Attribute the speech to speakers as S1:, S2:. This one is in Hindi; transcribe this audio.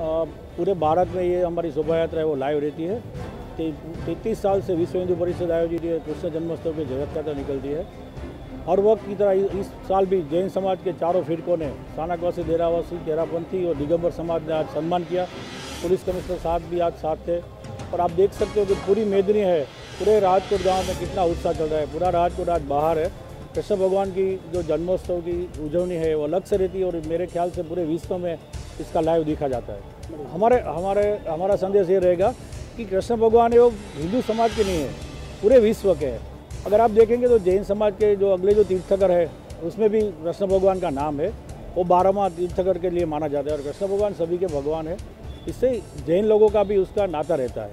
S1: पूरे भारत में ये हमारी शोभा यात्रा है, वो लाइव रहती है। तैतीस साल से विश्व हिंदू परिषद आयोजित है, कृष्ण जन्मोत्सव की जगत यात्रा निकलती है। हर वक्त की तरह इस साल भी जैन समाज के चारों फिरकों ने सानाकवासी देरावासी तेरापंथी और दिगंबर समाज ने आज सम्मान किया। पुलिस कमिश्नर साहब भी आज साथ थे। और आप देख सकते हो कि पूरी मेदनी है, पूरे राजकोट गाँव में कितना उत्साह चल रहा है। पूरा राजकोट आज बाहर है। कृष्ण भगवान की जो जन्मोत्सव की उजवनी है, वो अलग से रहती है और मेरे ख्याल से पूरे विश्व में इसका लाइव देखा जाता है। हमारे हमारे, हमारा संदेश ये रहेगा कि कृष्ण भगवान वो हिंदू समाज के नहीं है पूरे विश्व के हैं अगर आप देखेंगे तो जैन समाज के जो अगले जो तीर्थकर है, उसमें भी कृष्ण भगवान का नाम है। वो बारहवा तीर्थकर के लिए माना जाता है और कृष्ण भगवान सभी के भगवान है। इससे जैन लोगों का भी उसका नाता रहता है।